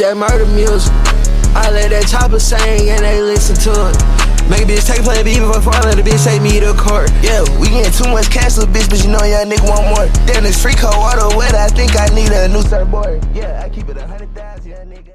that murder music. I let that chopper sing and they listen to it. Make a bitch take a play beat before I let a bitch take me to court. Yeah, we getting too much cash, little bitch, but you know young nigga want more. Damn, this free cold water wet, I think I need a new surfboard. Yeah, I keep it a hundred thousand, yeah, nigga.